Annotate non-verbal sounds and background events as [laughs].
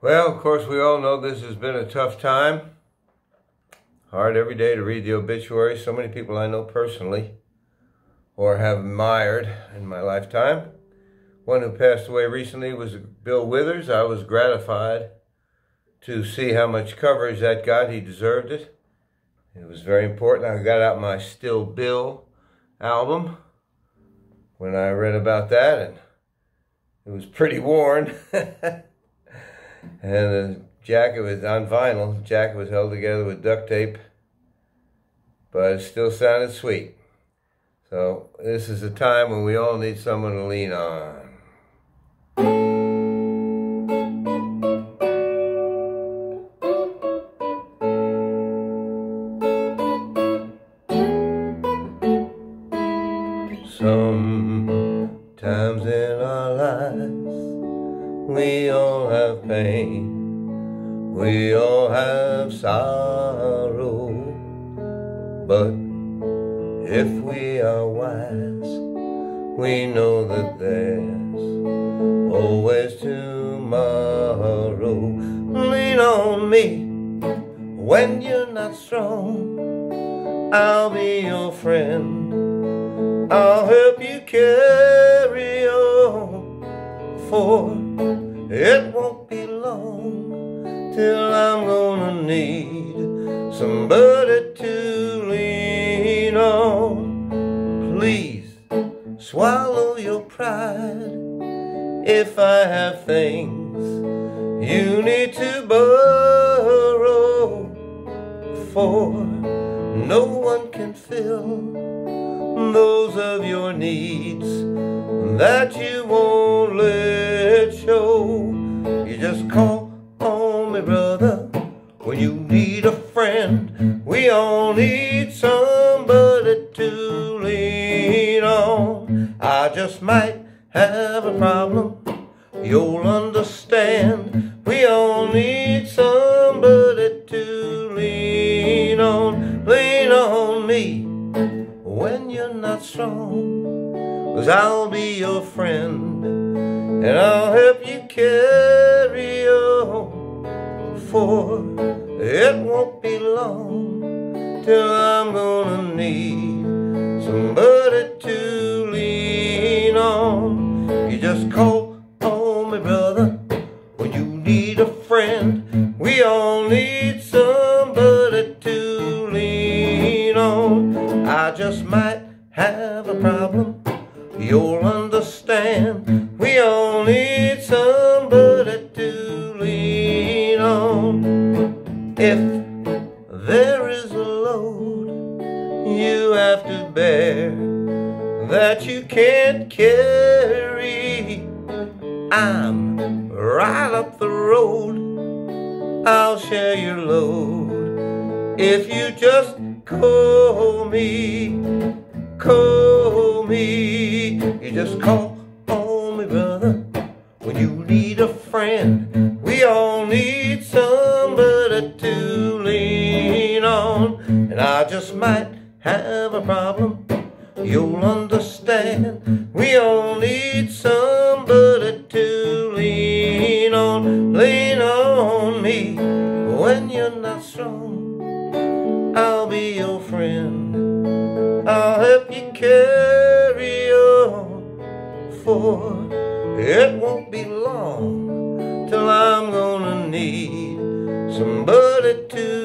Well, of course, we all know this has been a tough time. Hard every day to read the obituary. So many people I know personally or have admired in my lifetime. One who passed away recently was Bill Withers. I was gratified to see how much coverage that got. He deserved it. It was very important. I got out my Still Bill album when I read about that, and it was pretty worn. [laughs] and the jacket was on vinyl. The jacket was held together with duct tape, but it still sounded sweet. So this is a time when we all need someone to lean on. Sometimes in our lives we all have pain, we all have sorrow. But if we are wise, we know that there's always tomorrow. Lean on me when you're not strong. I'll be your friend. I'll help you carry on for till I'm gonna need somebody to lean on. Please swallow your pride if I have things you need to borrow for no one can fill those of your needs that you won't need somebody to lean on. I just might have a problem, you'll understand. We all need somebody to lean on. Lean on me when you're not strong. Cause I'll be your friend and I'll help you carry on. For it won't be long till I'm gonna need somebody to lean on. You just call on me, brother, when you need a friend. We all need somebody to lean on. I just might have a problem you'll is a load you have to bear that you can't carry, I'm right up the road. I'll share your load if you just call me. Call me, you just call on me, brother, when you need a friend. We all need might have a problem. You'll understand. We all need somebody to lean on. Lean on me when you're not strong. I'll be your friend. I'll help you carry on For it won't be long Till I'm gonna need Somebody to